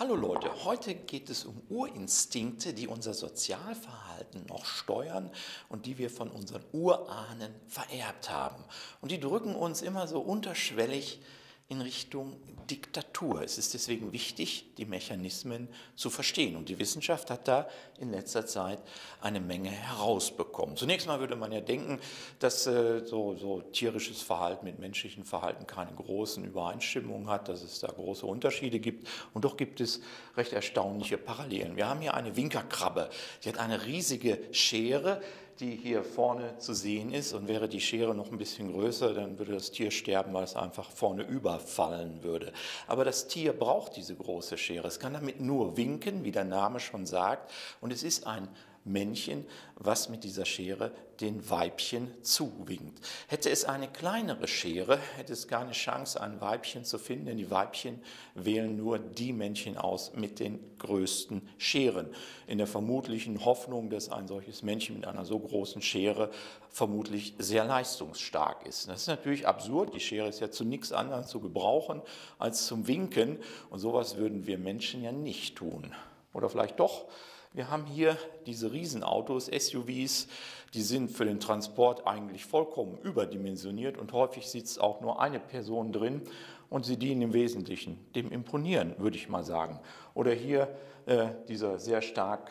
Hallo Leute, heute geht es um Urinstinkte, die unser Sozialverhalten noch steuern und die wir von unseren Urahnen vererbt haben. Und die drücken uns immer so unterschwellig in Richtung Diktatur. Es ist deswegen wichtig, die Mechanismen zu verstehen. Und die Wissenschaft hat da in letzter Zeit eine Menge herausbekommen. Zunächst mal würde man ja denken, dass äh, so, so tierisches Verhalten mit menschlichem Verhalten keine großen Übereinstimmungen hat, dass es da große Unterschiede gibt. Und doch gibt es recht erstaunliche Parallelen. Wir haben hier eine Winkerkrabbe. Die hat eine riesige Schere, die hier vorne zu sehen ist. Und wäre die Schere noch ein bisschen größer, dann würde das Tier sterben, weil es einfach vorne überfallen würde. Aber das Tier braucht diese große Schere. Es kann damit nur winken, wie der Name schon sagt. Und es ist ein Männchen, was mit dieser Schere den Weibchen zuwinkt. Hätte es eine kleinere Schere, hätte es keine Chance, ein Weibchen zu finden, denn die Weibchen wählen nur die Männchen aus mit den größten Scheren, in der vermutlichen Hoffnung, dass ein solches Männchen mit einer so großen Schere vermutlich sehr leistungsstark ist. Das ist natürlich absurd, die Schere ist ja zu nichts anderem zu gebrauchen als zum Winken und sowas würden wir Menschen ja nicht tun. Oder vielleicht doch, wir haben hier diese Riesenautos, SUVs, die sind für den Transport eigentlich vollkommen überdimensioniert und häufig sitzt auch nur eine Person drin und sie dienen im Wesentlichen dem Imponieren, würde ich mal sagen. Oder hier äh, dieser sehr stark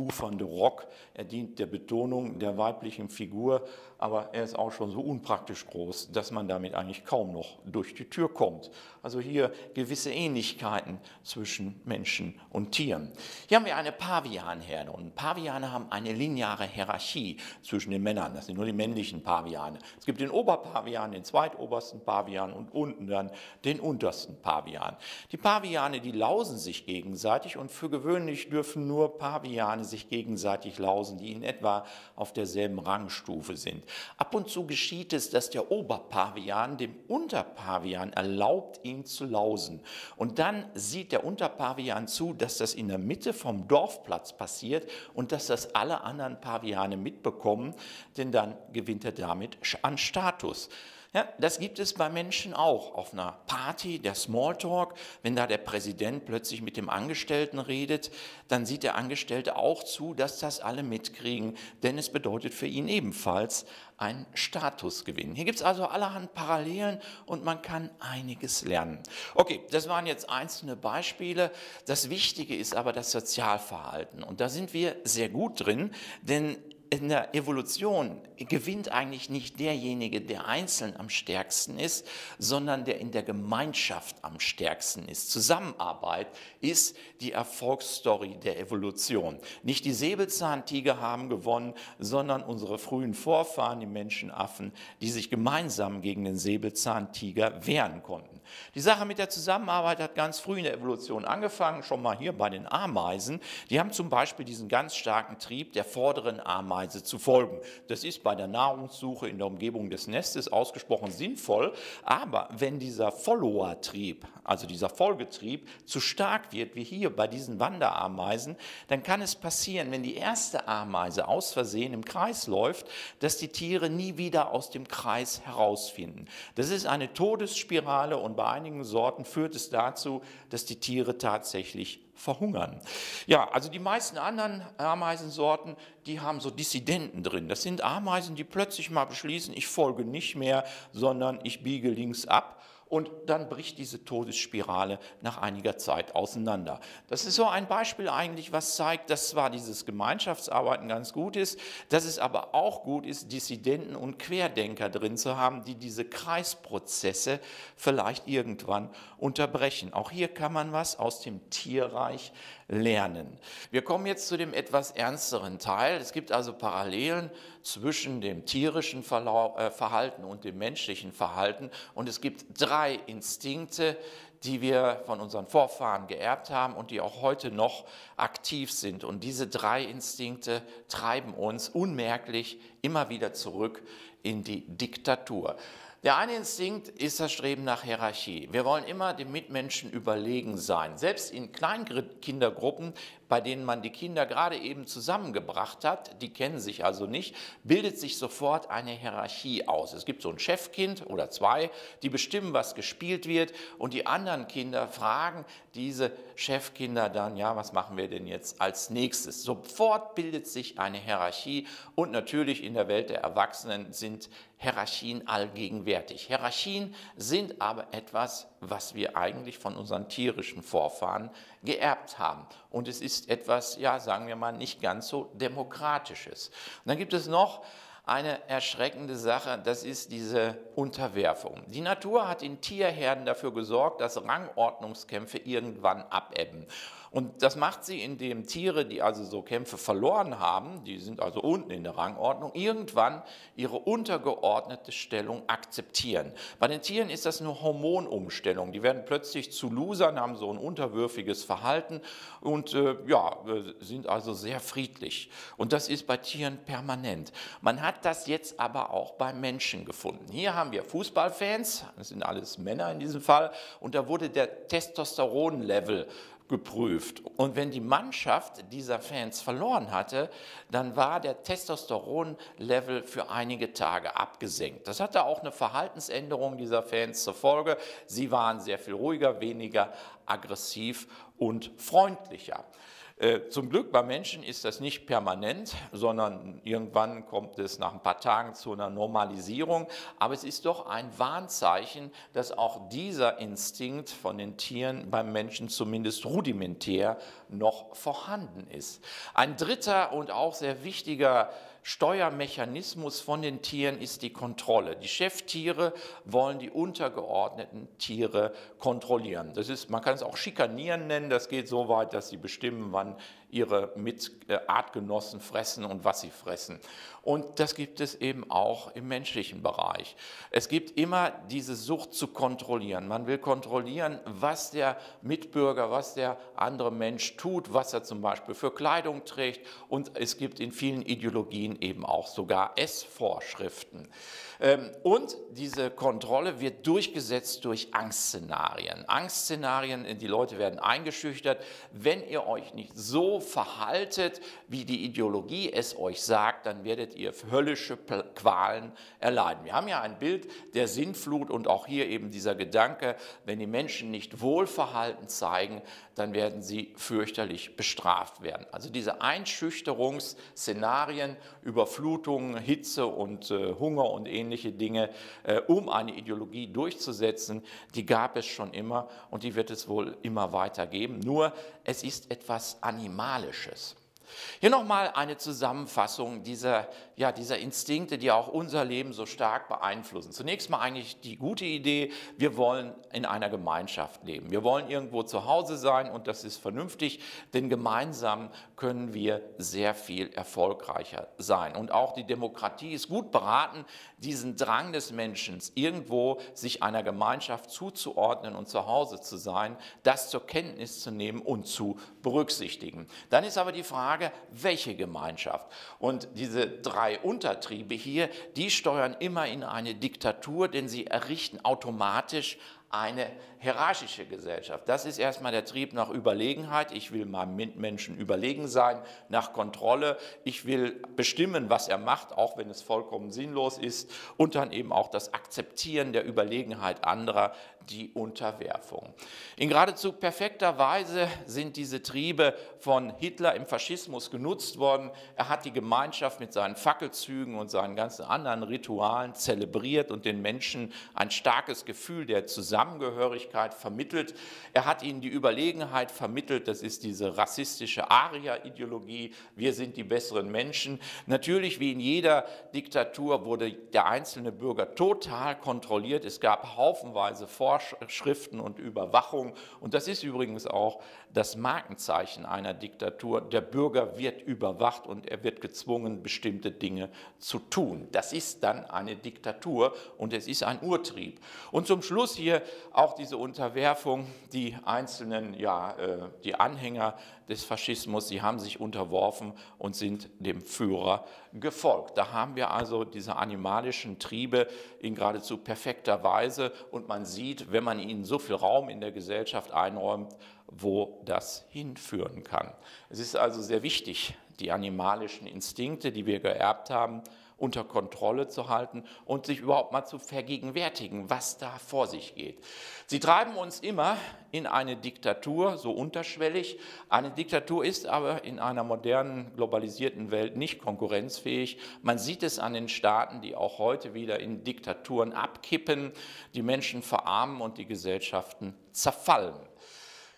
ausufernde Rock, er dient der Betonung der weiblichen Figur, aber er ist auch schon so unpraktisch groß, dass man damit eigentlich kaum noch durch die Tür kommt. Also hier gewisse Ähnlichkeiten zwischen Menschen und Tieren. Hier haben wir eine Pavianherde und Paviane haben eine lineare Hierarchie zwischen den Männern. Das sind nur die männlichen Paviane. Es gibt den Oberpavian, den zweitobersten Pavian und unten dann den untersten Pavian. Die Paviane, die lausen sich gegenseitig und für gewöhnlich dürfen nur Paviane sich gegenseitig lausen, die in etwa auf derselben Rangstufe sind. Ab und zu geschieht es, dass der Oberpavian dem Unterpavian erlaubt, ihn zu lausen. Und dann sieht der Unterpavian zu, dass das in der Mitte vom Dorfplatz passiert und dass das alle anderen Paviane mitbekommen, denn dann gewinnt er damit an Status. Ja, das gibt es bei Menschen auch. Auf einer Party, der Smalltalk, wenn da der Präsident plötzlich mit dem Angestellten redet, dann sieht der Angestellte auch zu, dass das alle mitkriegen, denn es bedeutet für ihn ebenfalls einen Statusgewinn. Hier gibt es also allerhand Parallelen und man kann einiges lernen. Okay, das waren jetzt einzelne Beispiele. Das Wichtige ist aber das Sozialverhalten und da sind wir sehr gut drin, denn in der Evolution gewinnt eigentlich nicht derjenige, der einzeln am stärksten ist, sondern der in der Gemeinschaft am stärksten ist. Zusammenarbeit ist die Erfolgsstory der Evolution. Nicht die Säbelzahntiger haben gewonnen, sondern unsere frühen Vorfahren, die Menschenaffen, die sich gemeinsam gegen den Säbelzahntiger wehren konnten. Die Sache mit der Zusammenarbeit hat ganz früh in der Evolution angefangen, schon mal hier bei den Ameisen. Die haben zum Beispiel diesen ganz starken Trieb der vorderen Ameise zu folgen. Das ist bei der Nahrungssuche in der Umgebung des Nestes ausgesprochen sinnvoll, aber wenn dieser Follower-Trieb, also dieser Folgetrieb, zu stark wird, wie hier bei diesen Wanderameisen, dann kann es passieren, wenn die erste Ameise aus Versehen im Kreis läuft, dass die Tiere nie wieder aus dem Kreis herausfinden. Das ist eine Todesspirale und bei einigen Sorten führt es dazu, dass die Tiere tatsächlich verhungern. Ja, also die meisten anderen Ameisensorten, die haben so Dissidenten drin. Das sind Ameisen, die plötzlich mal beschließen, ich folge nicht mehr, sondern ich biege links ab und dann bricht diese Todesspirale nach einiger Zeit auseinander. Das ist so ein Beispiel eigentlich, was zeigt, dass zwar dieses Gemeinschaftsarbeiten ganz gut ist, dass es aber auch gut ist, Dissidenten und Querdenker drin zu haben, die diese Kreisprozesse vielleicht irgendwann unterbrechen. Auch hier kann man was aus dem Tierreich lernen. Wir kommen jetzt zu dem etwas ernsteren Teil. Es gibt also Parallelen zwischen dem tierischen äh, Verhalten und dem menschlichen Verhalten und es gibt drei Instinkte, die wir von unseren Vorfahren geerbt haben und die auch heute noch aktiv sind. Und diese drei Instinkte treiben uns unmerklich immer wieder zurück in die Diktatur. Der eine Instinkt ist das Streben nach Hierarchie. Wir wollen immer dem Mitmenschen überlegen sein. Selbst in Kleinkindergruppen, bei denen man die Kinder gerade eben zusammengebracht hat, die kennen sich also nicht, bildet sich sofort eine Hierarchie aus. Es gibt so ein Chefkind oder zwei, die bestimmen, was gespielt wird und die anderen Kinder fragen diese Chefkinder dann, ja, was machen wir denn jetzt als nächstes? Sofort bildet sich eine Hierarchie und natürlich in der Welt der Erwachsenen sind Hierarchien allgegenwärtig. Hierarchien sind aber etwas, was wir eigentlich von unseren tierischen Vorfahren geerbt haben. Und es ist etwas, ja, sagen wir mal, nicht ganz so demokratisches. Und dann gibt es noch eine erschreckende Sache, das ist diese Unterwerfung. Die Natur hat in Tierherden dafür gesorgt, dass Rangordnungskämpfe irgendwann abebben. Und das macht sie, indem Tiere, die also so Kämpfe verloren haben, die sind also unten in der Rangordnung, irgendwann ihre untergeordnete Stellung akzeptieren. Bei den Tieren ist das eine Hormonumstellung. Die werden plötzlich zu Losern, haben so ein unterwürfiges Verhalten und äh, ja, äh, sind also sehr friedlich. Und das ist bei Tieren permanent. Man hat das jetzt aber auch bei Menschen gefunden. Hier haben wir Fußballfans, das sind alles Männer in diesem Fall, und da wurde der Testosteronlevel geprüft. Und wenn die Mannschaft dieser Fans verloren hatte, dann war der Testosteronlevel für einige Tage abgesenkt. Das hatte auch eine Verhaltensänderung dieser Fans zur Folge. Sie waren sehr viel ruhiger, weniger aggressiv und freundlicher. Äh, zum Glück bei Menschen ist das nicht permanent, sondern irgendwann kommt es nach ein paar Tagen zu einer Normalisierung. Aber es ist doch ein Warnzeichen, dass auch dieser Instinkt von den Tieren beim Menschen zumindest rudimentär noch vorhanden ist. Ein dritter und auch sehr wichtiger Steuermechanismus von den Tieren ist die Kontrolle. Die Cheftiere wollen die untergeordneten Tiere kontrollieren. Das ist, man kann es auch schikanieren nennen, das geht so weit, dass sie bestimmen, wann ihre Mit äh, Artgenossen fressen und was sie fressen. Und das gibt es eben auch im menschlichen Bereich. Es gibt immer diese Sucht zu kontrollieren. Man will kontrollieren, was der Mitbürger, was der andere Mensch tut, was er zum Beispiel für Kleidung trägt. Und es gibt in vielen Ideologien eben auch sogar Essvorschriften. Ähm, und diese Kontrolle wird durchgesetzt durch Angstszenarien. Angstszenarien, die Leute werden eingeschüchtert. Wenn ihr euch nicht so verhaltet, wie die Ideologie es euch sagt, dann werdet ihr höllische Qualen erleiden. Wir haben ja ein Bild der Sinnflut und auch hier eben dieser Gedanke, wenn die Menschen nicht Wohlverhalten zeigen, dann werden sie fürchterlich bestraft werden. Also diese Einschüchterungsszenarien, Überflutungen, Hitze und äh, Hunger und ähnliche Dinge, äh, um eine Ideologie durchzusetzen, die gab es schon immer und die wird es wohl immer weiter geben. Nur es ist etwas Animalisches. Hier nochmal eine Zusammenfassung dieser, ja, dieser Instinkte, die auch unser Leben so stark beeinflussen. Zunächst mal eigentlich die gute Idee, wir wollen in einer Gemeinschaft leben. Wir wollen irgendwo zu Hause sein und das ist vernünftig, denn gemeinsam können wir sehr viel erfolgreicher sein. Und auch die Demokratie ist gut beraten, diesen Drang des Menschen, irgendwo sich einer Gemeinschaft zuzuordnen und zu Hause zu sein, das zur Kenntnis zu nehmen und zu berücksichtigen. Dann ist aber die Frage, welche Gemeinschaft? Und diese drei Untertriebe hier, die steuern immer in eine Diktatur, denn sie errichten automatisch eine hierarchische Gesellschaft. Das ist erstmal der Trieb nach Überlegenheit. Ich will meinem Mitmenschen überlegen sein, nach Kontrolle. Ich will bestimmen, was er macht, auch wenn es vollkommen sinnlos ist. Und dann eben auch das Akzeptieren der Überlegenheit anderer, die Unterwerfung. In geradezu perfekter Weise sind diese Triebe von Hitler im Faschismus genutzt worden. Er hat die Gemeinschaft mit seinen Fackelzügen und seinen ganzen anderen Ritualen zelebriert und den Menschen ein starkes Gefühl der Zusammengehörigkeit vermittelt. Er hat ihnen die Überlegenheit vermittelt, das ist diese rassistische Aria-Ideologie, wir sind die besseren Menschen. Natürlich, wie in jeder Diktatur, wurde der einzelne Bürger total kontrolliert. Es gab haufenweise Vorschriften und Überwachung. Und das ist übrigens auch das Markenzeichen einer Diktatur. Der Bürger wird überwacht und er wird gezwungen, bestimmte Dinge zu tun. Das ist dann eine Diktatur und es ist ein Urtrieb. Und zum Schluss hier auch diese Unterwerfung, die einzelnen, ja, äh, die Anhänger des Faschismus, sie haben sich unterworfen und sind dem Führer gefolgt. Da haben wir also diese animalischen Triebe in geradezu perfekter Weise und man sieht, wenn man ihnen so viel Raum in der Gesellschaft einräumt, wo das hinführen kann. Es ist also sehr wichtig, die animalischen Instinkte, die wir geerbt haben, unter Kontrolle zu halten und sich überhaupt mal zu vergegenwärtigen, was da vor sich geht. Sie treiben uns immer in eine Diktatur, so unterschwellig. Eine Diktatur ist aber in einer modernen, globalisierten Welt nicht konkurrenzfähig. Man sieht es an den Staaten, die auch heute wieder in Diktaturen abkippen, die Menschen verarmen und die Gesellschaften zerfallen.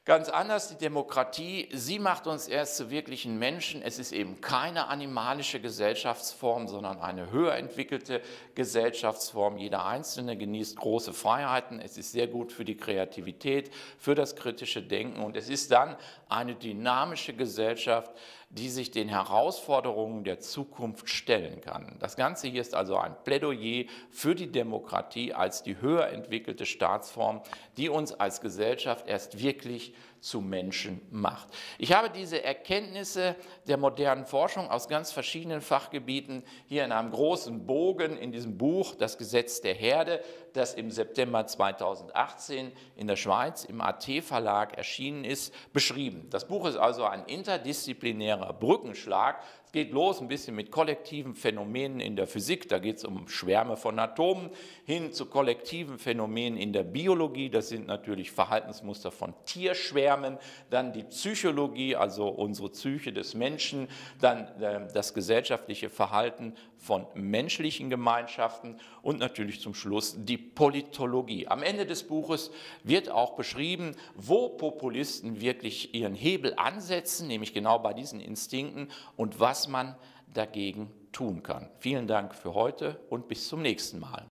Ganz anders die Demokratie, sie macht uns erst zu wirklichen Menschen. Es ist eben keine animalische Gesellschaftsform, sondern eine höher entwickelte Gesellschaftsform. Jeder Einzelne genießt große Freiheiten. Es ist sehr gut für die Kreativität, für das kritische Denken und es ist dann eine dynamische Gesellschaft, die sich den Herausforderungen der Zukunft stellen kann. Das Ganze hier ist also ein Plädoyer für die Demokratie als die höher entwickelte Staatsform, die uns als Gesellschaft erst wirklich zu Menschen macht. Ich habe diese Erkenntnisse der modernen Forschung aus ganz verschiedenen Fachgebieten hier in einem großen Bogen in diesem Buch Das Gesetz der Herde, das im September 2018 in der Schweiz im AT-Verlag erschienen ist, beschrieben. Das Buch ist also ein interdisziplinärer Brückenschlag geht los ein bisschen mit kollektiven Phänomenen in der Physik, da geht es um Schwärme von Atomen, hin zu kollektiven Phänomenen in der Biologie, das sind natürlich Verhaltensmuster von Tierschwärmen, dann die Psychologie, also unsere Psyche des Menschen, dann äh, das gesellschaftliche Verhalten von menschlichen Gemeinschaften und natürlich zum Schluss die Politologie. Am Ende des Buches wird auch beschrieben, wo Populisten wirklich ihren Hebel ansetzen, nämlich genau bei diesen Instinkten und was man dagegen tun kann. Vielen Dank für heute und bis zum nächsten Mal.